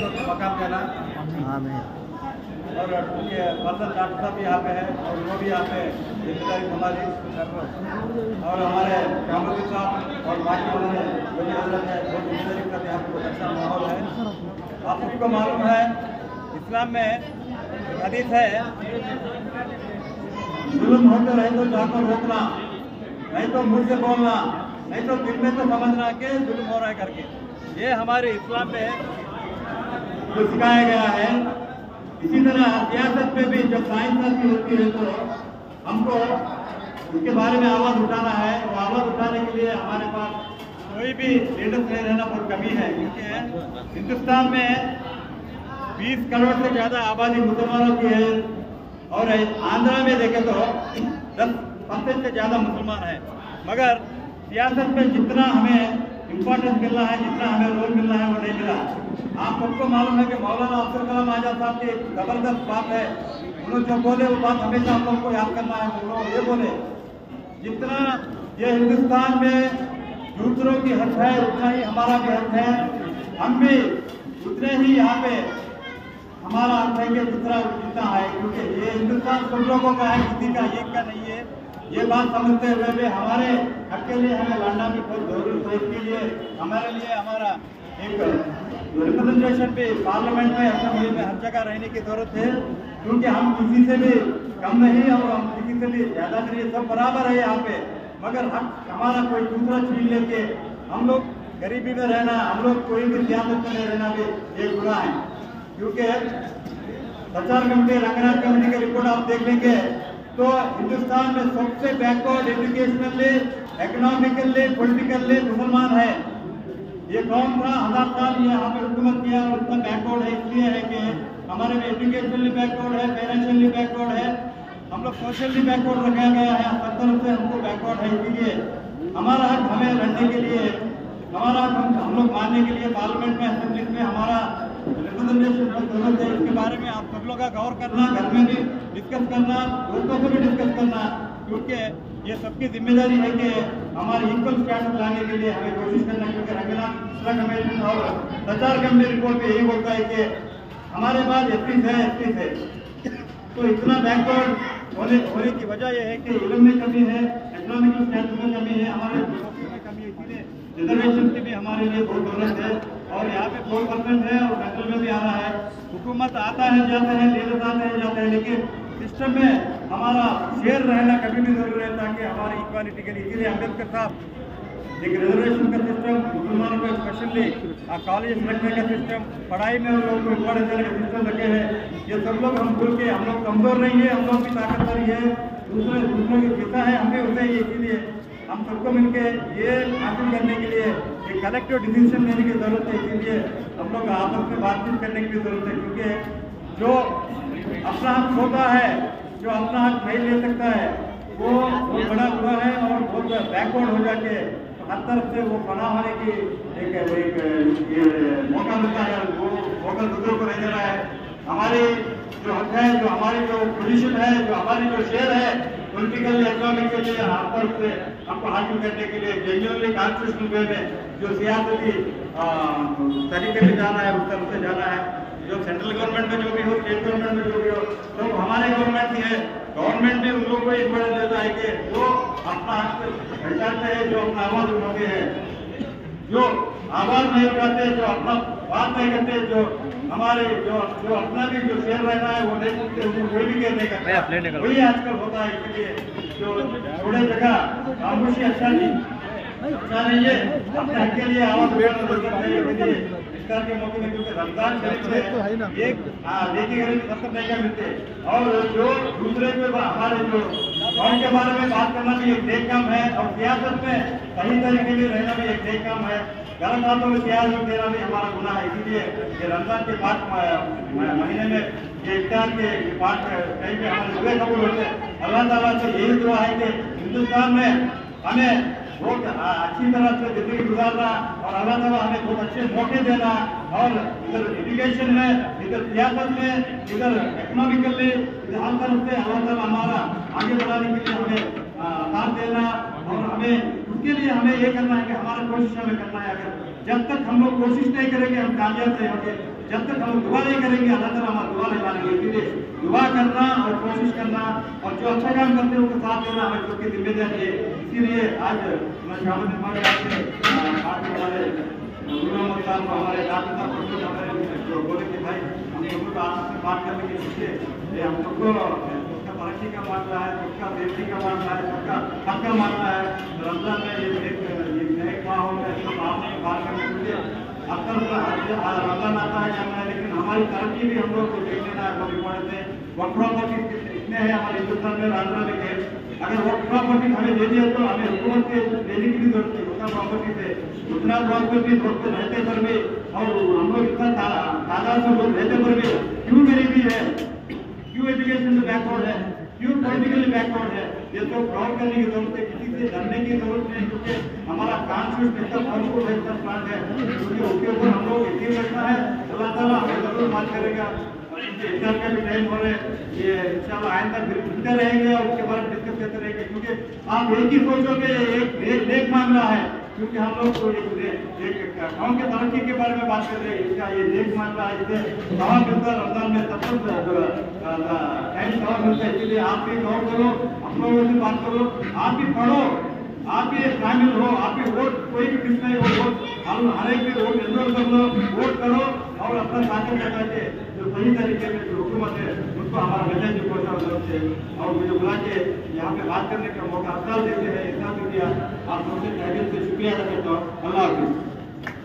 को मकाम देना आमीन और उनके डॉक्टर साहब भी यहाँ पे है, और वो भी यहाँ पे ज़िम्मेदारी हमारी और हमारे कामरुद्दीन साहब और बाकी वाले बड़ी हज़रत है बहुत ज़िम्मेदारी का यहाँ पे अच्छा माहौल है। आप सबको मालूम है, इस्लाम में हदीस है, जुल्म होते रहे तो जाकर रोकना, नहीं तो मुँह से बोलना, नहीं तो दिल में तो समझना कि जुल्म हो रहा है करके। ये हमारे इस्लाम में जो सिखाया गया है। इसी तरह सियासत में भी जब साइंस की होती है तो हमको उसके बारे में आवाज़ उठाना है और आवाज़ उठाने के लिए हमारे पास कोई भी लीडर नहीं रहना बहुत कमी है, क्योंकि हिंदुस्तान में 20 करोड़ से ज़्यादा आबादी मुसलमानों की है और आंध्रा में देखें तो 10 परसेंट से ज़्यादा मुसलमान है। मगर सियासत में जितना हमें इम्पोर्टेंस मिलना है, जितना हमें रोल मिलना है, वो नहीं मिला। आप सबको मालूम है कि मौलाना अब्दुल कलाम आज़ाद साहब की ज़बरदस्त बात है। उन्होंने जो बोले, वो बात हमेशा हम लोग को याद करना है। वो ये बोले, जितना ये हिंदुस्तान में दूसरों की हक है, उतना ही हमारा भी हक है। हम भी उतने ही यहाँ पे हमारा हक है कि दूसरा जितना है, क्योंकि ये हिंदुस्तान सब लोगों का है, किसी का एक का नहीं है। ये बात समझते हुए भी हमारे लिए हमें लड़ना भी बहुत ज़रूरी है इसके लिए हमारे लिए हमारा एक रिप्रेजेंटेशन भी पार्लियामेंट में असेंबली में, हर जगह रहने की ज़रूरत है। क्योंकि हम किसी से भी कम नहीं और हम किसी से भी ज़्यादा नहीं सब बराबर है यहाँ पे। मगर हक, हमारा कोई दूसरा छीन लेके हम लोग गरीबी में रहना, हम लोग कोई भी सियासत में रहना भी, ये गुना है। क्योंकि प्रचार कमेटी, रंगनाथ कमेटी की रिपोर्ट आप देख लेंगे। तो हिंदुस्तान में सबसे बैकवर्ड एजुकेशनली इकोनॉमिकली पॉलिटिकली मुसलमान है। ये कौन था? हज़ार साल ये यहाँ पे हुकूमत किया और उसका बैकवर्ड है, इसलिए है कि हमारे में एजुकेशनली बैकवर्ड है फाइनेंशियली बैकवर्ड है। हम लोग सोशली बैकवर्ड रखा गया है सब तरफ़ से हमको बैकवर्ड है, इसीलिए हमारा हक हमें लड़ने के लिए हमारा हक हम लोग मानने के लिए पार्लियामेंट में असेंबली में हमारा इसके बारे में आप सब लोग का गौर करना, घर में भी डिस्कस करना, दोस्तों से भी डिस्कस करना, क्योंकि ये सबकी ज़िम्मेदारी है कि हमारे इक्वल स्टैंडर्ड लाने के लिए हमें कोशिश करना, क्योंकि रंगनाथ मिश्रा कमेटी और प्रचार कमेटी रिपोर्ट में यही बोलता है कि हमारे पास एस है एस है तो इतना बैकवर्ड होने होने की वजह यह है कि इलम में कमी है इकोनॉमिकल स्टैंडर्ड में कमी है, हमारे में कमी है, इसीलिए रिजर्वेशन की भी हमारे लिए बहुत ज़रूरत है। और यहाँ पे फोर परसेंट है और सेंट्रल में भी आ रहा है। हुकूमत आता है, जाते हैं लीडर आते हैं, जाते हैं। लेकिन सिस्टम में हमारा शेयर रहना कभी भी ज़रूरी है ताकि हमारी इक्वालिटी के लिए, इसीलिए अंबेडकर साहब एक रिजर्वेशन का सिस्टम मुसलमानों को स्पेशली कॉलेज रखने का सिस्टम पढ़ाई में उन लोगों को इम्पोर्टेंस देने का सिस्टम रखे हैं। ये सब लोग हम भूल के हम लोग कमज़ोर नहीं है, हम लोग की ताकतवर ही दूसरे दूसरों की जीता है हमें उसे इसीलिए हम सबको मिलके ये हासिल करने के लिए एक कलेक्टिव डिसीज़न लेने की ज़रूरत है इसीलिए हम लोग आपस में बातचीत करने की ज़रूरत है, क्योंकि जो अपना हक होता है, जो अपना हक नहीं ले सकता है, वो बहुत बड़ा गुना है और बहुत बैकवर्ड हो जाके हर तरफ़ से वो बना होने की एक मौका मिलता है, वो मौका दूसरों को नहीं दे रहा है। हमारी जो हक है, जो हमारी जो पोजीशन है, जो हमारी जो शेयर है पॉलिटिकल इकोनॉमिक के लिए तरफ़ से हमको हासिल करने के लिए जेन्यूनली कॉन्स्टिट्यूशनल वे में जो सियासती तरीके से जाना है, उस तरफ़ से जाना है, जो सेंट्रल गवर्नमेंट में जो भी हो स्टेट गवर्नमेंट में जो भी हो तो हमारे गवर्नमेंट ही है। गवर्नमेंट भी उन लोगों को बड़ा देता है कि वो अपना हक पहचानते हैं, जो अपना आवाज़ उठाते हैं। जो आवाज़ नहीं उठाते, जो अपना बात नहीं करते जो हमारे जो जो अपना भी जो शेयर रहना है वो नहीं पूछते वो कोई भी केयर नहीं करता। वही आजकल होता है इसलिए जो थोड़े जगह खामोशी अच्छा नहीं अच्छा नहीं है अपने हक के लिए आवाज़ उठाना ज़रूरत है इसलिए इफ्तार के मौके में क्योंकि रमज़ान शरीफ से एक हाँ देखिए गरीब सबसे नहीं कर मिलते और जो दूसरे के बा- हमारे जो कौन के बारे में बात करना भी एक नेक काम है और सियासत में सही तरीके में रहना भी एक नेक काम है। गलत हाथों में सियासत देना भी हमारा गुना है। इसीलिए ये रमज़ान के म- महीने में ये इफ्तार के पाठ कहीं पे हमारे कबूल होते हैं। अल्लाह ताला से यही दुआ है कि हिंदुस्तान में हमें बहुत अच्छी तरह से ज़िंदगी गुजारना और अल्लाह ताला हमें बहुत अच्छे मौके देना और इधर एजुकेशन में इधर सियासत में इधर इकोनॉमिकली हर तरफ़ से अल्लाह ताला हमारा आगे बढ़ाने के लिए हमें साथ देना और हमें उसके लिए हमें ये करना है कि हमारा कोशिश हमें करना है। अगर जब तक हम लोग कोशिश नहीं करेंगे, हम कामयाब नहीं होंगे। जब तक हम दुआ नहीं करेंगे, अल्लाह ताला हमारा दुआ नहीं मानेंगे इसीलिए दुआ करना और कोशिश करना और जो अच्छा काम करते हैं, उनको साथ देना हमें सबकी ज़िम्मेदारी है। इसीलिए आज मैं शामिल हमारे पार्टी वाले साहब को हमारे दादा साहब को हमारे बोले कि भाई, हम सबको तो आपस में बात करने के ये हम सबको सबका तरक्की का मामला है सबका सेफ्टी का मामला है सबका हक का मामला है। रमज़ान में ये एक नए माहौल में सब आपने बात करने के लिए अक्सर रमज़ान आता है जाना है लेकिन हमारी तरक्की भी हम लोग को देख लेना है इम्पोर्टेंट है वर्क प्रॉपर्टी इतने हैं हमारे हिंदुस्तान में राजधानी में के अगर वर्क प्रॉपर्टी हमें दे दिया तो हमें हुकूमत के देने की भी ज़रूरत है उतना प्रॉपर्टी से उतना प्रॉपर्टी लोग रहते पर भी और हम लोग इतना ता- तादाद से लोग रहते पर भी क्यों गरीबी है क्यों एजुकेशन बैकवर्ड है क्यों पॉलिटिकली बैकवर्ड है ये तो फ्रॉड करने की ज़रूरत है, किसी से डरने की ज़रूरत नहीं क्योंकि हमारा कॉन्स्टिट्यूशन इतना फर्म को बेहतर स्ट्रांग है। क्योंकि उसके ऊपर हम लोग यकीन रखना है। अल्लाह ताला हमें ज़रूर मान करेगा। एग्ज़ाम का भी टाइम हो रहा है। ये इंशाल्लाह आइंदा फिर मिलते रहेंगे और उसके बारे में डिस्कस करते रहेंगे, क्योंकि आप एक ही सोचोगे, एक देख मांग रहा है। क्योंकि हम लोग को एक गाँव के तरक्की के बारे में बात कर रहे हैं। इसका ये देख मामला है सवा मिलता है रमज़ान में तब तक है इसलिए आप भी गौर करो, हम लोगों से बात करो, आप भी पढ़ो, आप भी शामिल हो, आप भी वोट, कोई भी किस हो वोट, हम हर एक वोट एनरोल कर लो वोट करो और अपना ताकत लगा के जो सही तरीके में जो हुकूमत है हमारा मैसेज भी पहुँचा ज़रूरत है और मुझे बुला के यहाँ पे बात करने का मौका अफसाल देते हैं इतना दिया आप सबसे से शुक्रिया अदा करता हूँ अल्लाह हाफिज़।